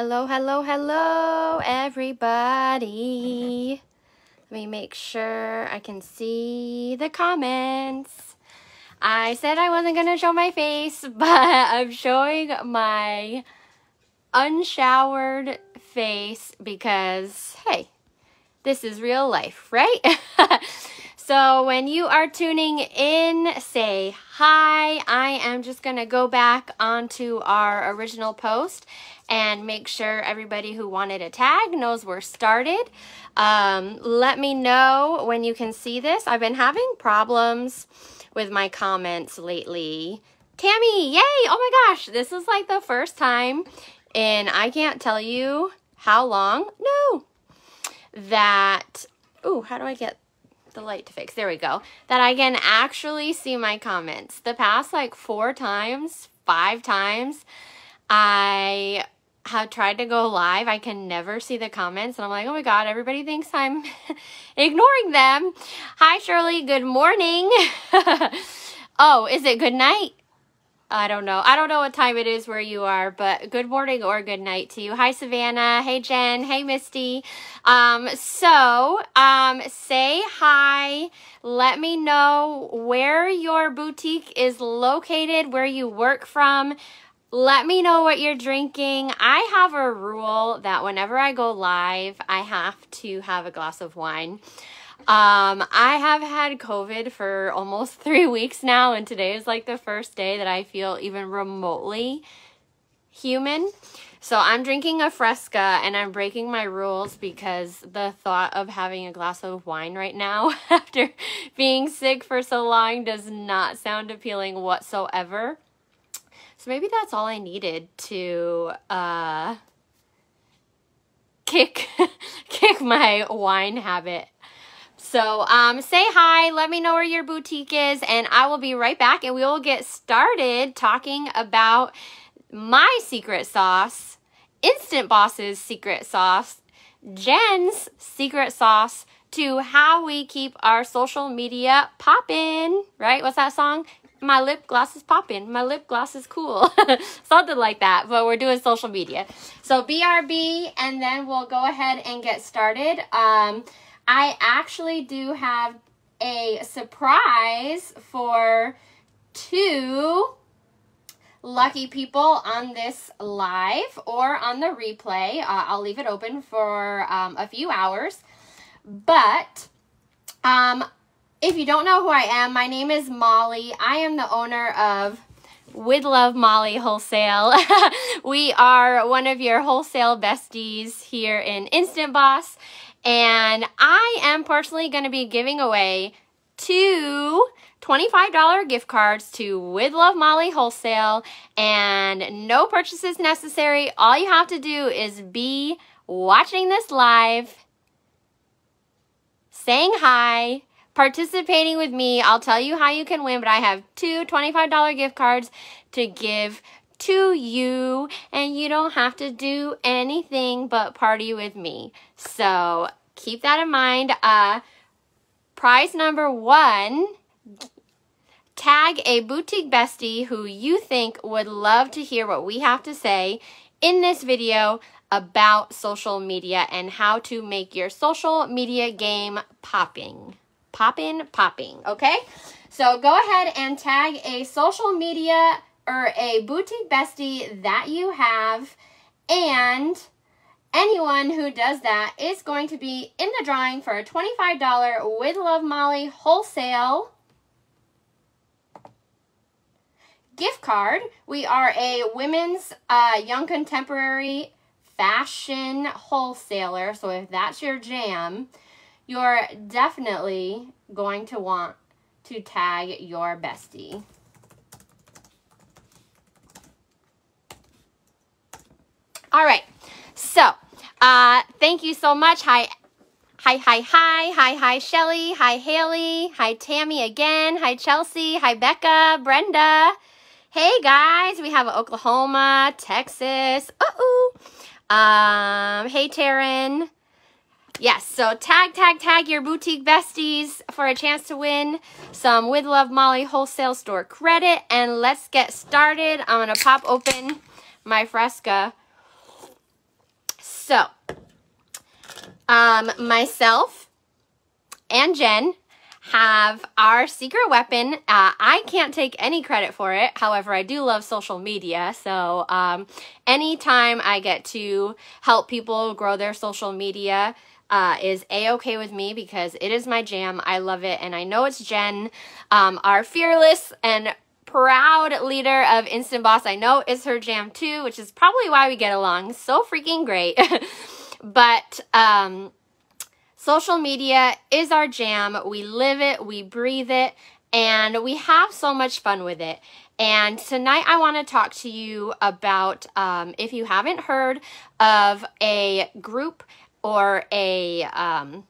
Hello, hello, hello, everybody. Let me make sure I can see the comments. I said I wasn't going to show my face, but I'm showing my unshowered face because, hey, this is real life, right? so when you are tuning in, say hi. I am just going to go back onto our original post and make sure everybody who wanted a tag knows we're started. Um, let me know when you can see this. I've been having problems with my comments lately. Tammy, yay! Oh my gosh, this is like the first time and I can't tell you how long, no, that, oh, how do I get the light to fix? There we go. That I can actually see my comments. The past like four times, five times, I have tried to go live. I can never see the comments. And I'm like, oh my God, everybody thinks I'm ignoring them. Hi, Shirley. Good morning. oh, is it good night? I don't know. I don't know what time it is where you are, but good morning or good night to you. Hi, Savannah. Hey, Jen. Hey, Misty. Um, so, um, say hi. Let me know where your boutique is located, where you work from. Let me know what you're drinking. I have a rule that whenever I go live, I have to have a glass of wine. Um, I have had COVID for almost three weeks now, and today is like the first day that I feel even remotely human. So I'm drinking a Fresca and I'm breaking my rules because the thought of having a glass of wine right now after being sick for so long does not sound appealing whatsoever. Maybe that's all I needed to uh, kick kick my wine habit so um, say hi, let me know where your boutique is, and I will be right back and we will get started talking about my secret sauce, Instant Boss's secret sauce, Jen's secret sauce, to how we keep our social media popping, right? What's that song? My lip gloss is popping. My lip gloss is cool. Something like that, but we're doing social media. So BRB, and then we'll go ahead and get started. Um, I actually do have a surprise for two lucky people on this live or on the replay. Uh, I'll leave it open for um, a few hours. But um, if you don't know who I am, my name is Molly. I am the owner of with Love Molly Wholesale. we are one of your wholesale besties here in Instant Boss. And I am personally going to be giving away two $25 gift cards to With Love Molly Wholesale and no purchases necessary. All you have to do is be watching this live, saying hi, participating with me. I'll tell you how you can win, but I have two $25 gift cards to give to you and you don't have to do anything but party with me. So keep that in mind. Uh, prize number one, tag a boutique bestie who you think would love to hear what we have to say in this video about social media and how to make your social media game popping. Popping, popping, okay? So go ahead and tag a social media or a boutique bestie that you have and anyone who does that is going to be in the drawing for a $25 With Love Molly wholesale gift card. We are a women's uh, young contemporary fashion wholesaler. So if that's your jam, you're definitely going to want to tag your bestie. All right. So, uh, thank you so much. Hi, hi, hi, hi, hi, hi, Shelly. Hi, Haley. Hi, Tammy again. Hi, Chelsea. Hi, Becca, Brenda. Hey, guys. We have Oklahoma, Texas. Uh-oh. Um, hey, Taryn. Yes, so tag, tag, tag your boutique besties for a chance to win some With Love Molly wholesale store credit. And let's get started. I'm going to pop open my Fresca So, um, myself and Jen have our secret weapon. Uh, I can't take any credit for it. However, I do love social media. So um, anytime I get to help people grow their social media, uh, is a-okay with me because it is my jam. I love it. And I know it's Jen, um, our fearless and proud leader of Instant Boss. I know it's her jam too, which is probably why we get along so freaking great. but um, Social media is our jam. We live it, we breathe it, and we have so much fun with it. And tonight I want to talk to you about um, if you haven't heard of a group or a um,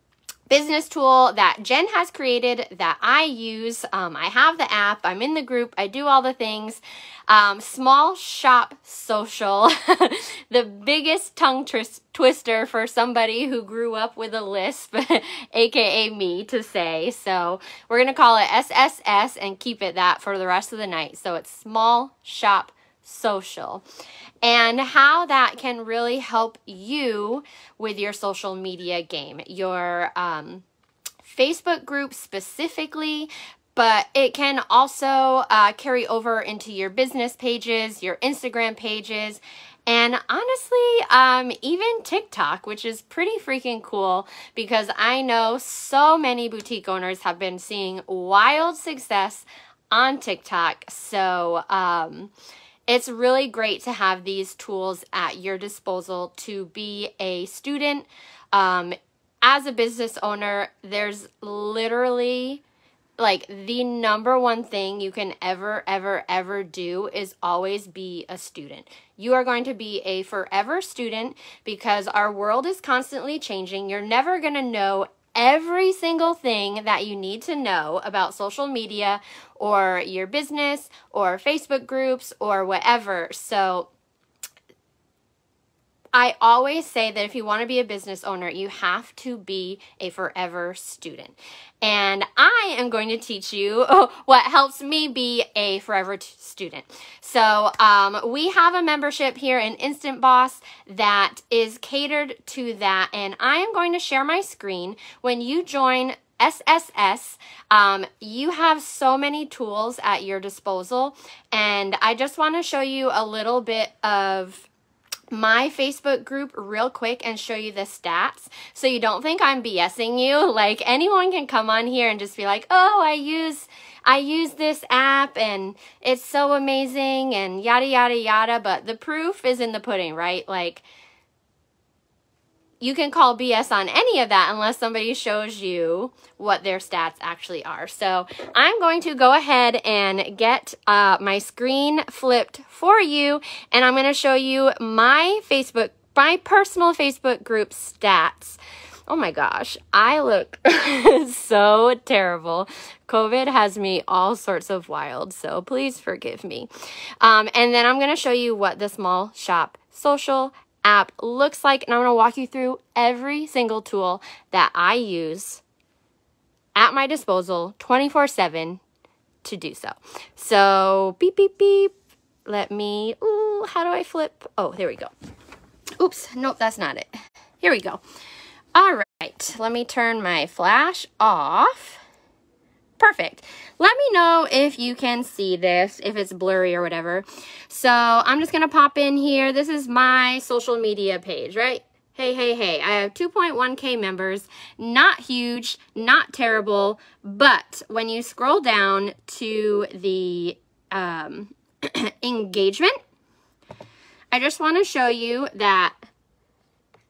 business tool that Jen has created that I use. Um, I have the app, I'm in the group, I do all the things. Um, small shop social, the biggest tongue twister for somebody who grew up with a lisp, aka me, to say. So we're going to call it SSS and keep it that for the rest of the night. So it's small shop social and how that can really help you with your social media game, your um, Facebook group specifically, but it can also uh, carry over into your business pages, your Instagram pages, and honestly, um, even TikTok, which is pretty freaking cool because I know so many boutique owners have been seeing wild success on TikTok. So, um, it's really great to have these tools at your disposal to be a student. Um, as a business owner, there's literally like the number one thing you can ever, ever, ever do is always be a student. You are going to be a forever student because our world is constantly changing. You're never going to know every single thing that you need to know about social media or your business or Facebook groups or whatever. So I always say that if you want to be a business owner, you have to be a forever student. And I am going to teach you what helps me be a forever student. So um, we have a membership here in Instant Boss that is catered to that. And I am going to share my screen. When you join SSS, um, you have so many tools at your disposal. And I just want to show you a little bit of my Facebook group real quick and show you the stats so you don't think I'm BSing you. Like anyone can come on here and just be like, "Oh, I use I use this app and it's so amazing and yada yada yada," but the proof is in the pudding, right? Like you can call BS on any of that unless somebody shows you what their stats actually are. So I'm going to go ahead and get uh, my screen flipped for you and I'm going to show you my Facebook, my personal Facebook group stats. Oh my gosh, I look so terrible. COVID has me all sorts of wild, so please forgive me. Um, and then I'm going to show you what the small shop social app looks like, and I'm going to walk you through every single tool that I use at my disposal 24 7 to do so. So, beep, beep, beep. Let me, ooh, how do I flip? Oh, there we go. Oops, nope, that's not it. Here we go. All right, let me turn my flash off. Perfect. Let me know if you can see this, if it's blurry or whatever. So I'm just going to pop in here. This is my social media page, right? Hey, hey, hey, I have 2.1k members. Not huge, not terrible, but when you scroll down to the um, engagement, I just want to show you that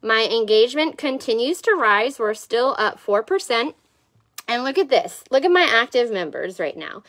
my engagement continues to rise. We're still up 4%. And look at this. Look at my active members right now.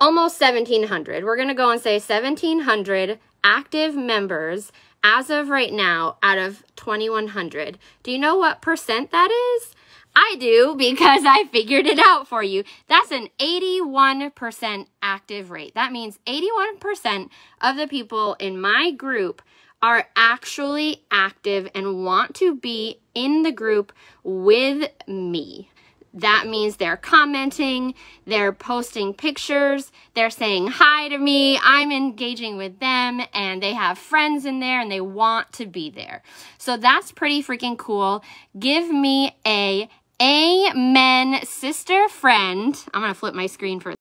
Almost 1,700. We're going to go and say 1,700 active members as of right now out of 2,100. Do you know what percent that is? I do because I figured it out for you. That's an 81% active rate. That means 81% of the people in my group are actually active and want to be in the group with me that means they're commenting, they're posting pictures, they're saying hi to me, I'm engaging with them, and they have friends in there and they want to be there. So that's pretty freaking cool. Give me a amen sister friend. I'm to flip my screen for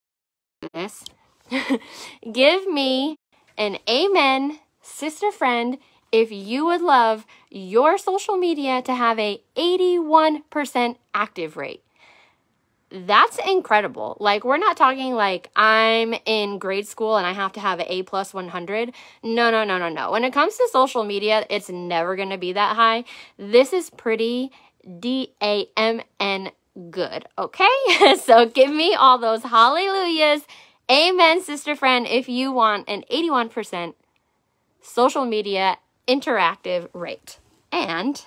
this. Give me an amen sister friend if you would love your social media to have a 81% active rate that's incredible. Like, we're not talking like I'm in grade school and I have to have an A plus 100. No, no, no, no, no. When it comes to social media, it's never going to be that high. This is pretty D A M N good, okay? so give me all those hallelujahs. Amen, sister friend, if you want an 81% social media interactive rate. And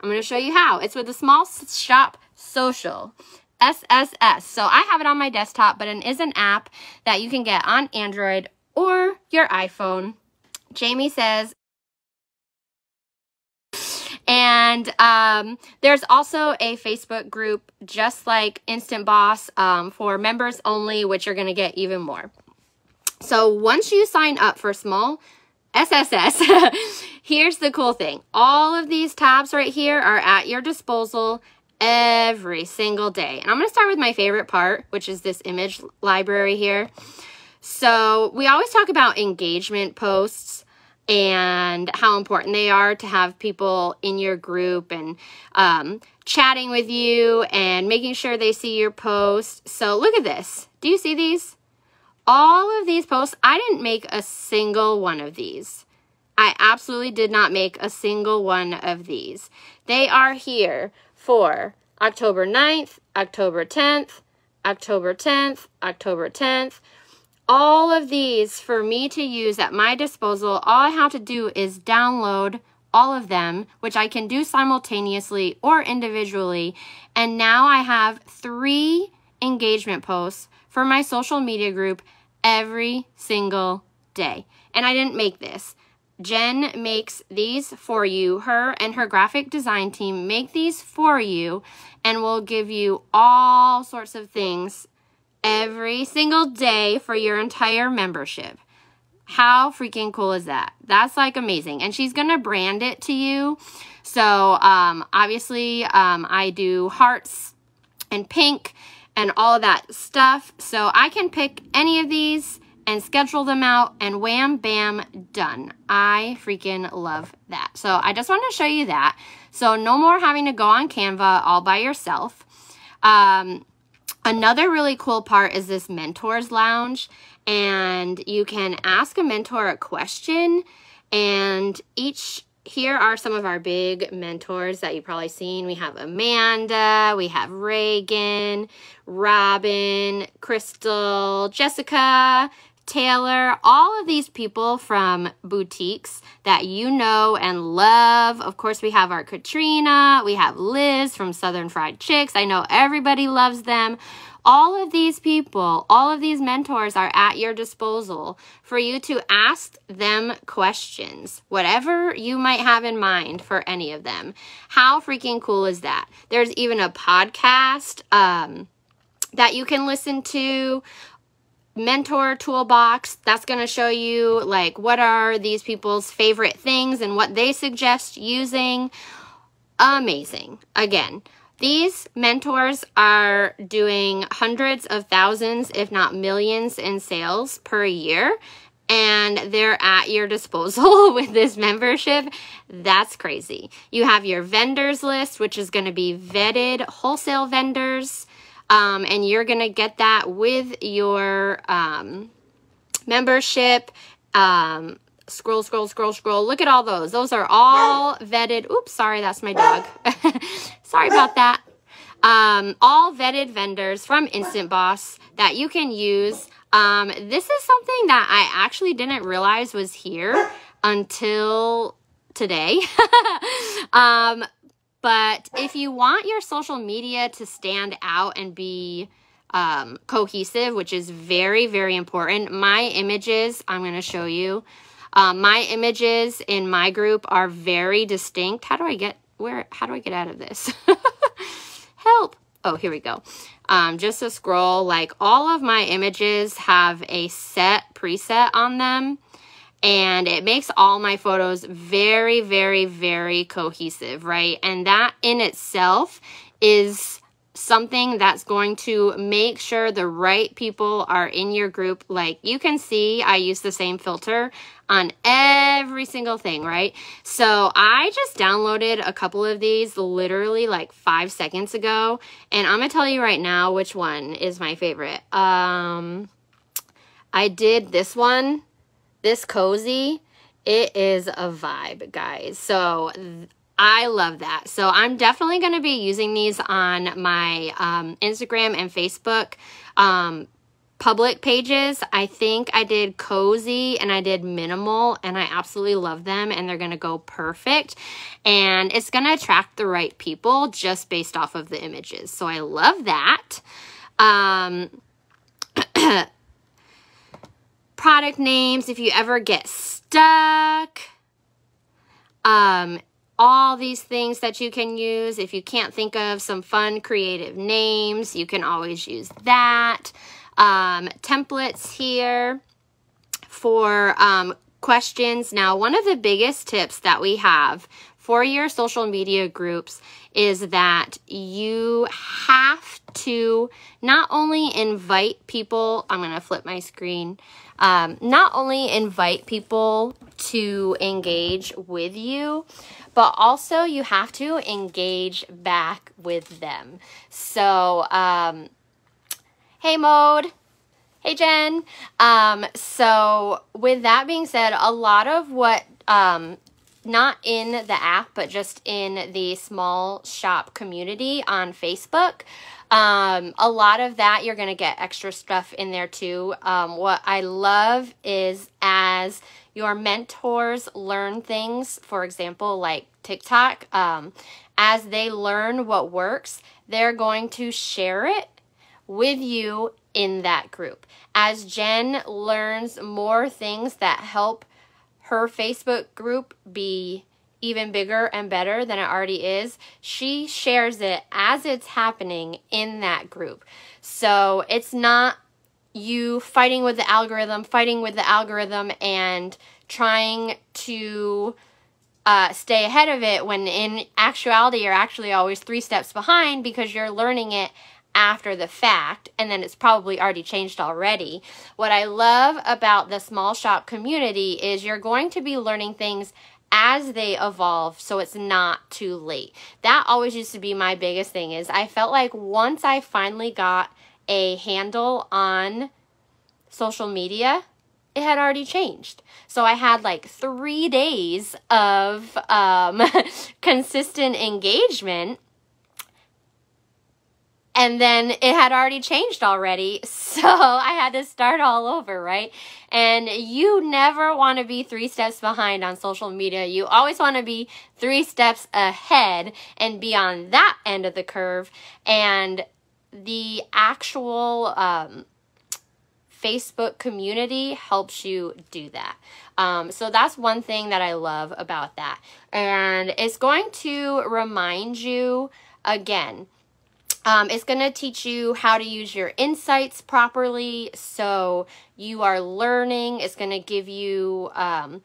I'm going to show you how. It's with the small shop social. SSS. So I have it on my desktop, but it is an app that you can get on Android or your iPhone. Jamie says, and um, there's also a Facebook group just like Instant Boss um, for members only, which you're going to get even more. So once you sign up for small SSS, here's the cool thing. All of these tabs right here are at your disposal every single day. And I'm going to start with my favorite part, which is this image library here. So we always talk about engagement posts and how important they are to have people in your group and um, chatting with you and making sure they see your post. So look at this. Do you see these? All of these posts, I didn't make a single one of these. I absolutely did not make a single one of these. They are here for October 9th, October 10th, October 10th, October 10th. All of these for me to use at my disposal, all I have to do is download all of them, which I can do simultaneously or individually. And now I have three engagement posts for my social media group every single day. And I didn't make this. Jen makes these for you. Her and her graphic design team make these for you and will give you all sorts of things every single day for your entire membership. How freaking cool is that? That's like amazing. And she's going to brand it to you. So, um, obviously, um, I do hearts and pink and all that stuff. So I can pick any of these and schedule them out and wham, bam, done. I freaking love that. So I just wanted to show you that. So no more having to go on Canva all by yourself. Um, another really cool part is this Mentors Lounge. And you can ask a mentor a question and each here are some of our big mentors that you've probably seen. We have Amanda, we have Reagan, Robin, Crystal, Jessica, Taylor, all of these people from boutiques that you know and love. Of course, we have our Katrina, we have Liz from Southern Fried Chics. I know everybody loves them. All of these people, all of these mentors are at your disposal for you to ask them questions, whatever you might have in mind for any of them. How freaking cool is that? There's even a podcast um, that you can listen to mentor toolbox that's going to show you like what are these people's favorite things and what they suggest using amazing again these mentors are doing hundreds of thousands if not millions in sales per year and they're at your disposal with this membership. That's crazy. You have your vendors list, which is going to be vetted wholesale vendors um, and you're going to get that with your um, membership. Um, scroll, scroll, scroll, scroll. Look at all those. Those are all vetted. Oops, sorry, that's my dog. sorry about that. Um, all vetted vendors from Instant Boss that you can use. Um, this is something that I actually didn't realize was here until today. um, but if you want your social media to stand out and be um, cohesive, which is very, very important, my images, I'm going to show you. Um, my images in my group are very distinct. How do I get where? How do I get out of this? Help! oh, here we go. Um, just to scroll, like all of my images have a set preset on them and it makes all my photos very, very, very cohesive, right? And that in itself is something that's going to make sure the right people are in your group. Like you can see, I use the same filter on every single thing, right? So I just downloaded a couple of these literally like five seconds ago. And I'm gonna tell you right now which one is my favorite. Um, I did this one, this cozy. It is a vibe, guys. So I love that. So I'm definitely going to be using these on my um, Instagram and Facebook um, public pages. I think I did cozy and I did minimal and I absolutely love them and they're going to go perfect. And it's going to attract the right people just based off of the images. So I love that. Um, product names, if you ever get stuck. Um, all these things that you can use. If you can't think of some fun creative names, you can always use that. Um, templates here for um, questions. Now, one of the biggest tips that we have for your social media groups is that you have to not only invite people, I'm going to flip my screen, um, not only invite people to engage with you, but also you have to engage back with them. So, um, hey, Mode. Hey, Jen. Um, so, with that being said, a lot of what, um, not in the app, but just in the small shop community on Facebook, um, a lot of that you're going to get extra stuff in there too. Um, what I love is as your mentors learn things, for example, like TikTok, um, as they learn what works, they're going to share it with you in that group. As Jen learns more things that help her Facebook group be even bigger and better than it already is, she shares it as it's happening in that group. So it's not you fighting with the algorithm, fighting with the algorithm, and trying to uh, stay ahead of it when in actuality you're actually always three steps behind because you're learning it after the fact and then it's probably already changed already. What I love about the small shop community is you're going to be learning things as they evolve so it's not too late. That always used to be my biggest thing is I felt like once I finally got a handle on social media, it had already changed. So I had like three days of um, consistent engagement and then it had already changed already. So I had to start all over, right? And you never want to be three steps behind on social media. You always want to be three steps ahead and be on that end of the curve. And the actual um, Facebook community helps you do that. Um, so that's one thing that I love about that. And it's going to remind you again um, it's going to teach you how to use your insights properly. So you are learning. It's going to give you um,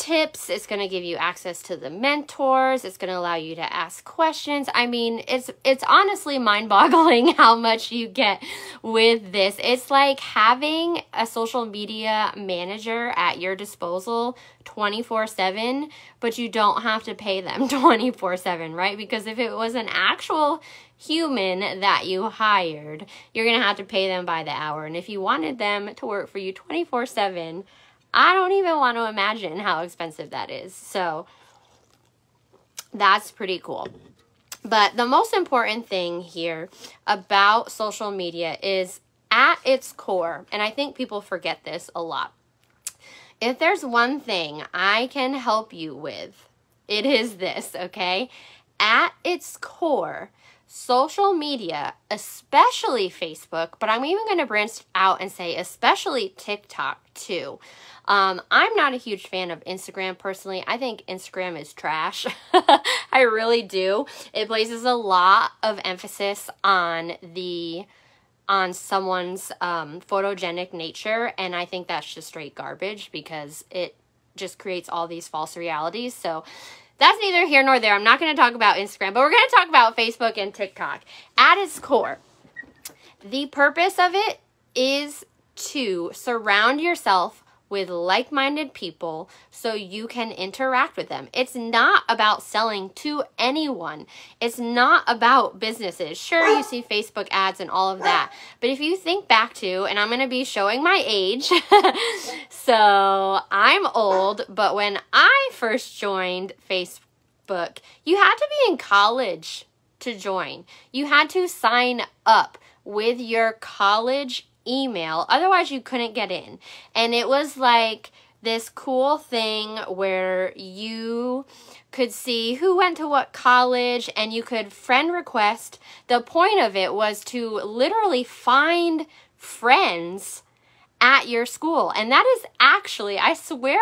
tips. It's going to give you access to the mentors. It's going to allow you to ask questions. I mean, it's it's honestly mind-boggling how much you get with this. It's like having a social media manager at your disposal 24/7, but you don't have to pay them 24/7, right? Because if it was an actual human that you hired, you're going to have to pay them by the hour. And if you wanted them to work for you 24/7, I don't even want to imagine how expensive that is. So that's pretty cool. But the most important thing here about social media is at its core, and I think people forget this a lot. If there's one thing I can help you with, it is this, okay? At its core, social media, especially Facebook, but I'm even going to branch out and say especially TikTok too. Um, I'm not a huge fan of Instagram personally. I think Instagram is trash. I really do. It places a lot of emphasis on the on someone's um, photogenic nature, and I think that's just straight garbage because it just creates all these false realities. So that's neither here nor there. I'm not going to talk about Instagram, but we're going to talk about Facebook and TikTok. At its core, the purpose of it is to surround yourself with like minded people so you can interact with them. It's not about selling to anyone, it's not about businesses. Sure, you see Facebook ads and all of that, but if you think back to, and I'm going to be showing my age, so I'm old, but when I first joined Facebook, you had to be in college to join. You had to sign up with your college email. Otherwise, you couldn't get in. And it was like this cool thing where you could see who went to what college and you could friend request. The point of it was to literally find friends at your school. And that is actually, I swear,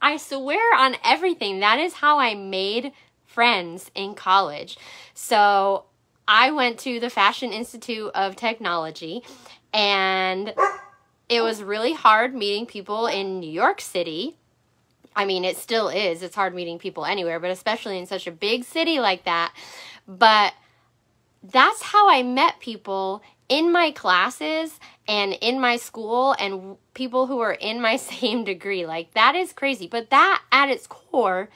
I swear on everything, that is how I made friends in college. So I went to the Fashion Institute of Technology and it was really hard meeting people in New York City. I mean, it still is. It's hard meeting people anywhere, but especially in such a big city like that. But that's how I met people in my classes and in my school and people who are in my same degree. Like, that is crazy. But that, at its core,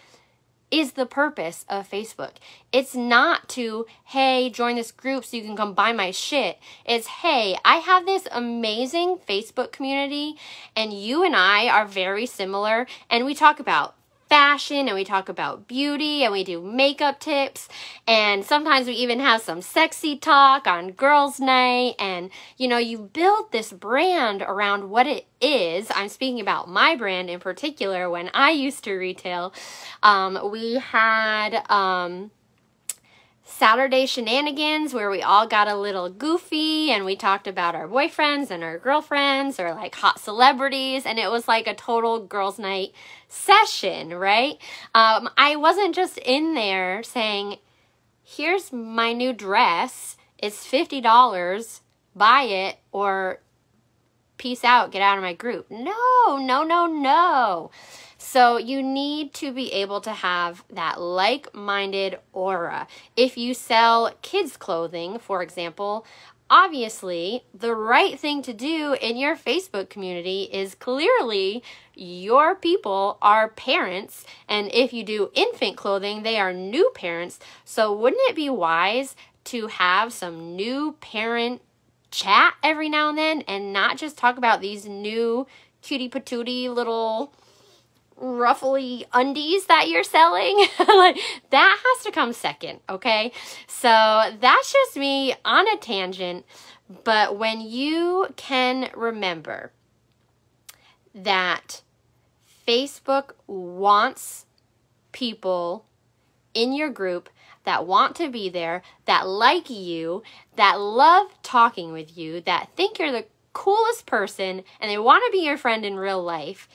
is the purpose of Facebook. It's not to, hey, join this group so you can come buy my shit. It's, hey, I have this amazing Facebook community and you and I are very similar and we talk about fashion and we talk about beauty and we do makeup tips and sometimes we even have some sexy talk on girls night and you know you build this brand around what it is. I'm speaking about my brand in particular. When i used to retail um, we had um, Saturday shenanigans where we all got a little goofy and we talked about our boyfriends and our girlfriends or like hot celebrities and it was like a total girls night session, right? Um, I wasn't just in there saying, here's my new dress, it's $50, buy it or peace out, get out of my group. No, no, no, no. So you need to be able to have that like minded aura. If you sell kids' clothing, for example, obviously the right thing to do in your Facebook community is clearly your people are parents. And if you do infant clothing, they are new parents. So wouldn't it be wise to have some new parent chat every now and then and not just talk about these new cutie patootie little ruffly undies that you're selling like that has to come second okay? So that's just me on a tangent but when you can remember that facebook wants people in your group that want to be there that like you that love talking with you that think you're the coolest person and they want to be your friend in real life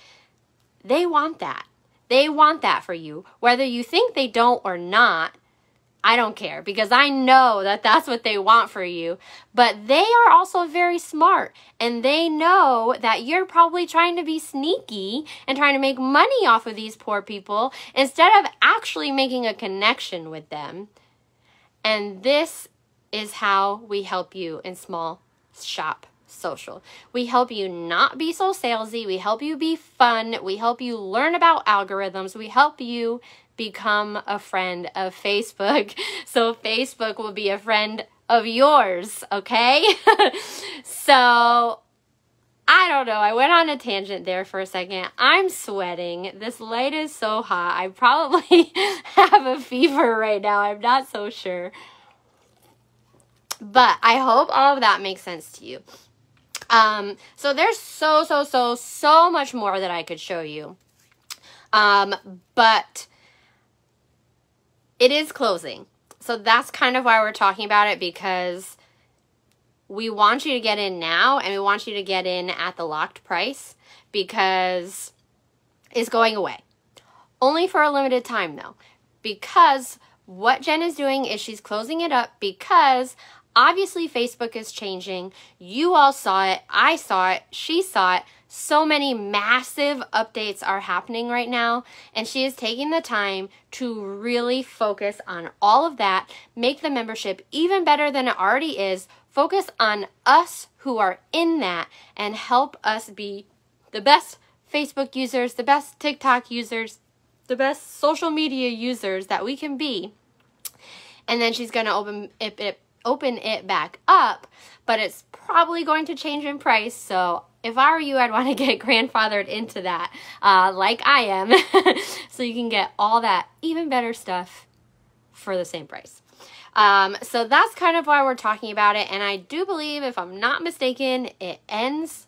they want that. They want that for you. Whether you think they don't or not, I don't care because I know that that's what they want for you. But they are also very smart and they know that you're probably trying to be sneaky and trying to make money off of these poor people instead of actually making a connection with them. And this is how we help you in small shop social. We help you not be so salesy. We help you be fun. We help you learn about algorithms. We help you become a friend of Facebook. So Facebook will be a friend of yours, okay? so I don't know. I went on a tangent there for a second. I'm sweating. This light is so hot. I probably have a fever right now. I'm not so sure. But I hope all of that makes sense to you. Um, so there's so, so, so, so much more that I could show you. Um, but it is closing. so that's kind of why we're talking about it because we want you to get in now and we want you to get in at the locked price because it's going away. Only for a limited time though. Because what Jen is doing is she's closing it up because obviously Facebook is changing. You all saw it. I saw it. She saw it. So many massive updates are happening right now, and she is taking the time to really focus on all of that, make the membership even better than it already is, focus on us who are in that, and help us be the best Facebook users, the best TikTok users, the best social media users that we can be. And then she's going to open it, it open it back up, but it's probably going to change in price. So if I were you, I'd want to get grandfathered into that, uh, like I am, so you can get all that even better stuff for the same price. Um, so that's kind of why we're talking about it. And I do believe, if I'm not mistaken, it ends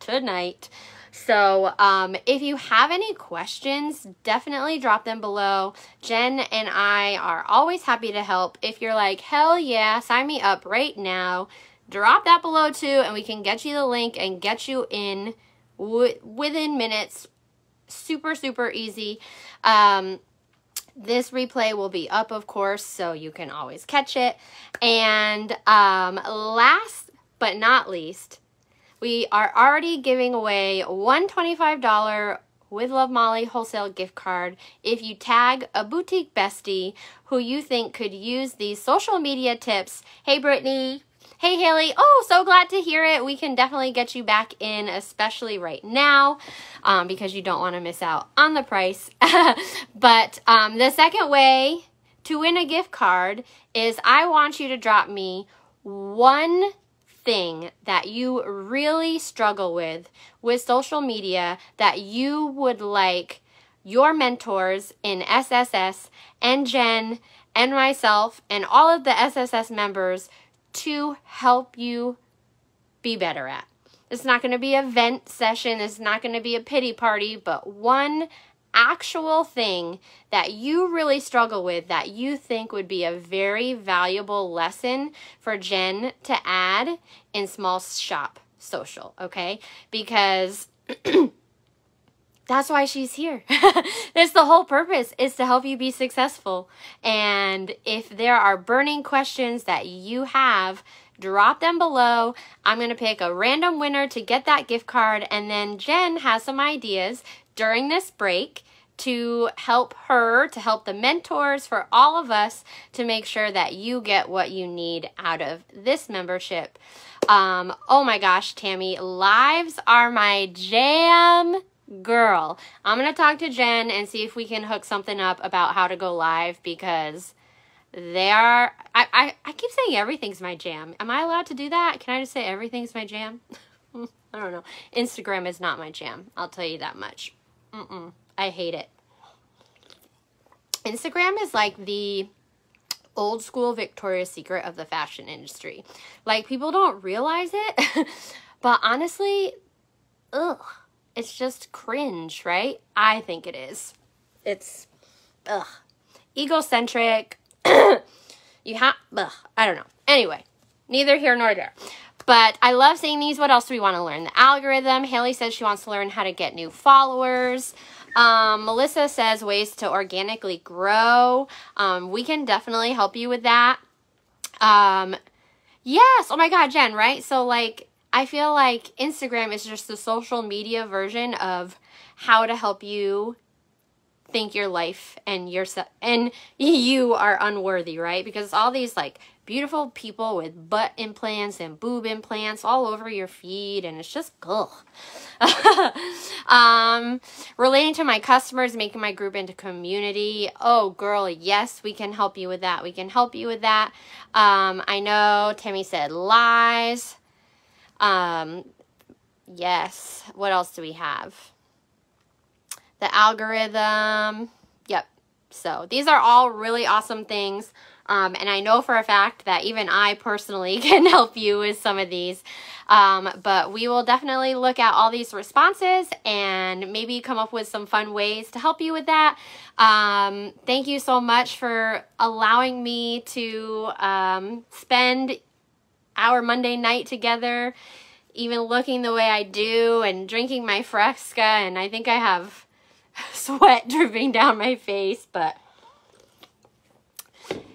tonight. So um, if you have any questions, definitely drop them below. Jen and I are always happy to help. If you're like, hell yeah, sign me up right now, drop that below too, and we can get you the link and get you in within minutes. Super, super easy. Um, this replay will be up, of course, so you can always catch it. And um, last but not least, we are already giving away one $25 with Love Molly wholesale gift card if you tag a boutique bestie who you think could use these social media tips. Hey, Brittany. Hey, Haley. Oh, so glad to hear it. We can definitely get you back in, especially right now, um, because you don't want to miss out on the price. but um, the second way to win a gift card is I want you to drop me one thing that you really struggle with with social media that you would like your mentors in SSS and Jen and myself and all of the SSS members to help you be better at. It's not going to be a vent session, it's not going to be a pity party, but one actual thing that you really struggle with that you think would be a very valuable lesson for Jen to add in small shop social, okay? Because that's why she's here. that's the whole purpose is to help you be successful. And if there are burning questions that you have, drop them below. I'm going to pick a random winner to get that gift card and then Jen has some ideas during this break to help her, to help the mentors, for all of us to make sure that you get what you need out of this membership. Um, oh my gosh, Tammy, lives are my jam girl. I'm going to talk to Jen and see if we can hook something up about how to go live because they are, I, I, I keep saying everything's my jam. Am I allowed to do that? Can I just say everything's my jam? I don't know. Instagram is not my jam. I'll tell you that much. Mm-mm. I hate it. Instagram is like the old school Victoria's Secret of the fashion industry. Like people don't realize it, but honestly, ugh, it's just cringe, right? I think it is. It's ugh, egocentric. you have, ugh, I don't know. Anyway, neither here nor there. But I love seeing these. What else do we want to learn? The algorithm. Haley says she wants to learn how to get new followers. Um, Melissa says ways to organically grow. Um, we can definitely help you with that. Um, yes. Oh my God, Jen, right? So, like, I feel like Instagram is just the social media version of how to help you think your life and yourself and you are unworthy, right? Because all these like beautiful people with butt implants and boob implants all over your feed and it's just ugh. um, relating to my customers, making my group into community. Oh, girl, yes, we can help you with that. We can help you with that. Um, I know Tammy said lies. Um, yes. What else do we have? The algorithm. Yep. So these are all really awesome things. Um, and I know for a fact that even I personally can help you with some of these. Um, but we will definitely look at all these responses and maybe come up with some fun ways to help you with that. Um, thank you so much for allowing me to um, spend our Monday night together, even looking the way I do and drinking my Fresca. And I think I have sweat dripping down my face, but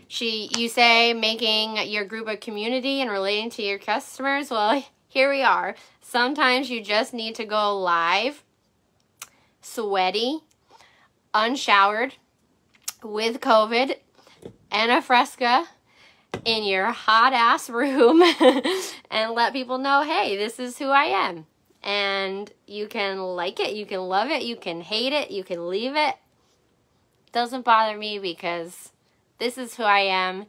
she you say making your group a community and relating to your customers? Well here we are. Sometimes you just need to go live sweaty unshowered with covid and a fresca in your hot ass room and let people know hey this is who i am. And you can like it you can love it you can hate it you can leave it. Doesn't bother me because this is who I am.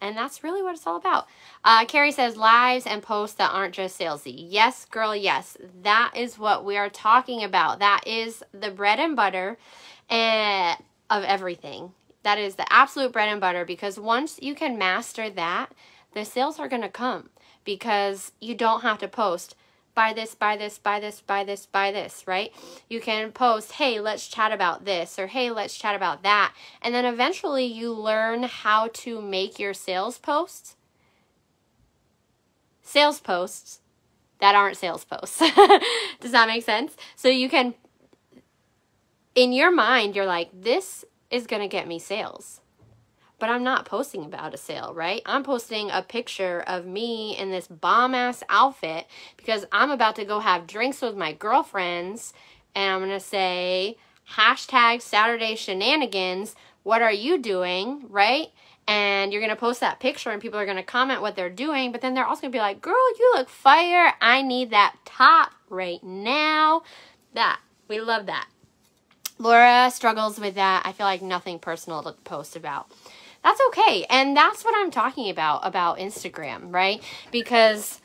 And that's really what it's all about. Uh, Carrie says lives and posts that aren't just salesy. Yes, girl, yes. That is what we are talking about. That is the bread and butter uh, of everything. That is the absolute bread and butter because once you can master that, the sales are going to come because you don't have to post buy this, buy this, buy this, buy this, buy this, right? You can post, hey, let's chat about this, or hey, let's chat about that. And then eventually you learn how to make your sales posts, sales posts that aren't sales posts. Does that make sense? So you can, in your mind, you're like, this is going to get me sales but I'm not posting about a sale, right? I'm posting a picture of me in this bomb ass outfit because I'm about to go have drinks with my girlfriends and I'm gonna say hashtag Saturday shenanigans. What are you doing, right? And you're gonna post that picture and people are gonna comment what they're doing, but then they're also gonna be like, girl, you look fire. I need that top right now. That, we love that. Laura struggles with that. I feel like nothing personal to post about that's okay. And that's what I'm talking about, about Instagram, right? Because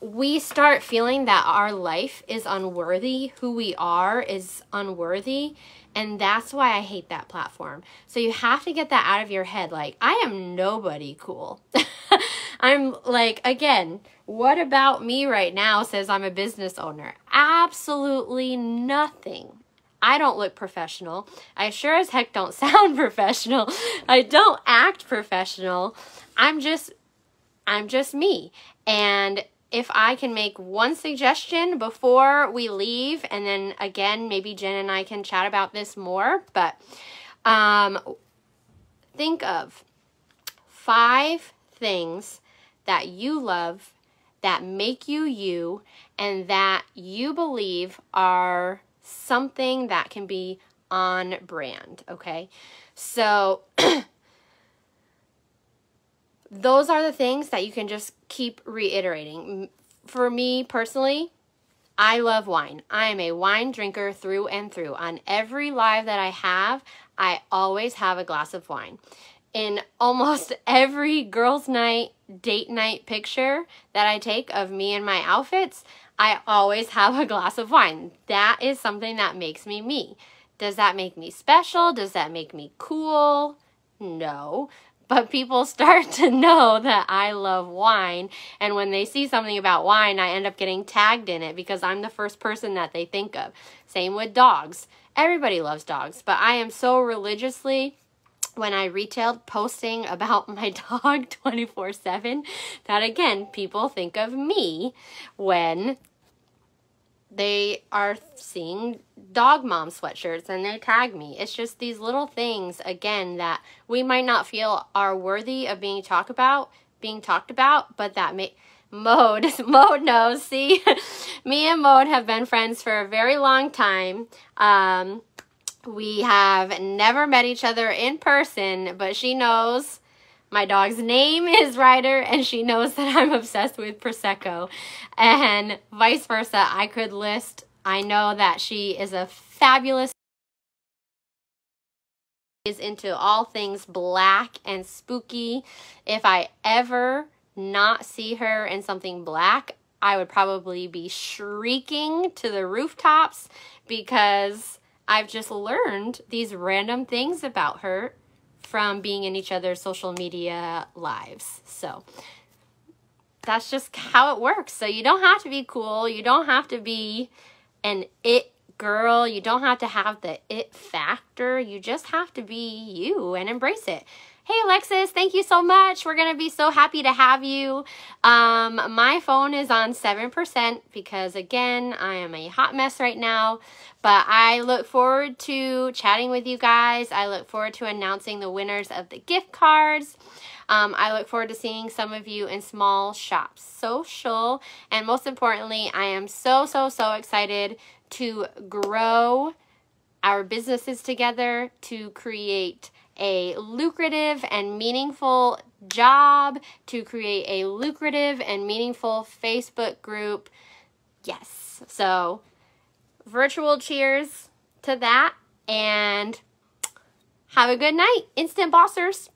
we start feeling that our life is unworthy, who we are is unworthy. And that's why I hate that platform. So you have to get that out of your head. Like, I am nobody cool. I'm like, again, what about me right now says I'm a business owner? Absolutely nothing. I don't look professional. I sure as heck don't sound professional. I don't act professional. I'm just I'm just me. And if I can make one suggestion before we leave, and then again, maybe Jen and I can chat about this more, but um, think of five things that you love, that make you you, and that you believe are something that can be on brand, okay? So those are the things that you can just keep reiterating. For me personally, I love wine. I am a wine drinker through and through. On every live that I have, I always have a glass of wine. In almost every girls' night, date night picture that I take of me and my outfits, I always have a glass of wine. That is something that makes me me. Does that make me special? Does that make me cool? No. But people start to know that I love wine. And when they see something about wine, I end up getting tagged in it because I'm the first person that they think of. Same with dogs. Everybody loves dogs, but I am so religiously when I retailed posting about my dog 24 7 that again, people think of me when they are seeing dog mom sweatshirts and they tag me. It's just these little things again that we might not feel are worthy of being talked about, being talked about, but that may Mode, Mode knows. See, me and Mode have been friends for a very long time. Um, we have never met each other in person, but she knows my dog's name is Ryder, and she knows that I'm obsessed with Prosecco. And vice versa, I could list, I know that she is a fabulous is into all things black and spooky. If I ever not see her in something black, I would probably be shrieking to the rooftops because I've just learned these random things about her from being in each other's social media lives. So that's just how it works. So you don't have to be cool. You don't have to be an it girl. You don't have to have the it factor. You just have to be you and embrace it. Hey, Alexis, thank you so much. We're going to be so happy to have you. Um, my phone is on 7% because, again, I am a hot mess right now. But I look forward to chatting with you guys. I look forward to announcing the winners of the gift cards. Um, I look forward to seeing some of you in small shops social. And most importantly, I am so, so, so excited to grow our businesses together to create a lucrative and meaningful job, to create a lucrative and meaningful Facebook group. Yes. So, virtual cheers to that and have a good night, Instant Bossers.